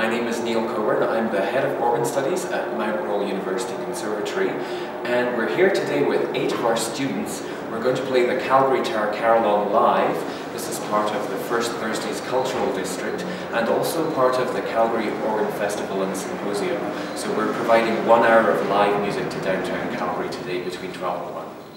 My name is Neil Cockburn. I'm the head of organ studies at Mount Royal University Conservatory and we're here today with eight of our students. We're going to play the Calgary Tower Carillon live. This is part of the First Thursdays Cultural District and also part of the Calgary Organ Festival and Symposium. So we're providing one hour of live music to downtown Calgary today between 12 and 1.